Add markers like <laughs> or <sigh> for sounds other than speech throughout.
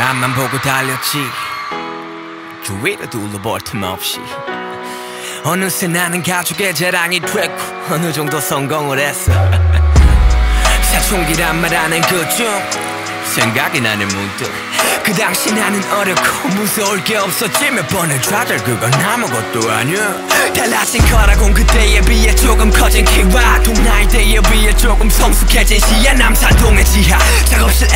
앞만 보고 달렸지. 주위를 둘러볼 틈 없이. 어느새 나는 가족의 자랑이 됐고 어느 정도 성공을 했어. <laughs> 사춘기란 말하는 그중 생각이 나는 문득. 그 당시 나는 어렵고 무서울 게 없었지. 몇 번을 좌절 그건 아무것도 아니야. 달라진 거라곤 그때에 비해 조금 커진 키와 동나이 때에 비해 조금 성숙해진 시야. 남산동의 지하 작업실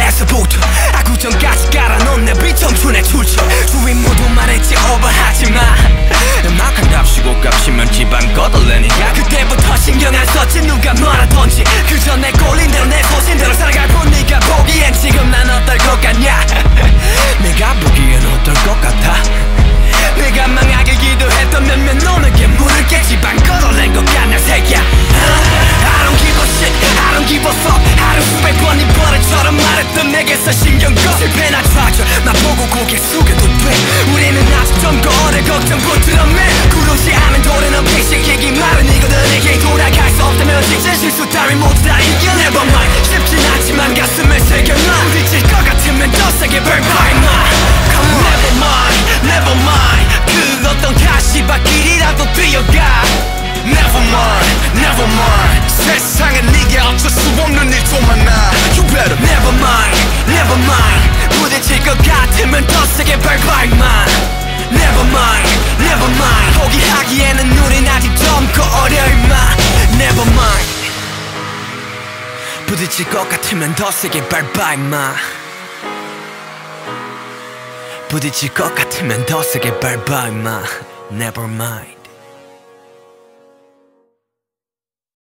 내게서 신경 꺼 실패나 좌절 나보고 고개 숙여도 돼 우리는 아직 젊고 어려 걱정 부트럼해 구르지 않은 도래는 픽시키기 마련이거든. 내게 돌아갈 수 없다면 직진 실수 따위 모두 다 이겨 Never mind. 쉽진 않지만 가슴에 새겨놔. 부딪힐 것 같으면 더 세게 밟아 임마 Come on. Never mind. Never mind. 그 어떤 가시밭길이라도 뛰어가. Never mind, never mind 밟아 임마. Never mind Never mind. 포기하기에는 우린 아직 젊고 어려 임마. Never mind. 부딪힐 것 같으면 더 세게 밟아 임마. 부딪힐 것 같으면 더 세게 밟아 임마. Never mind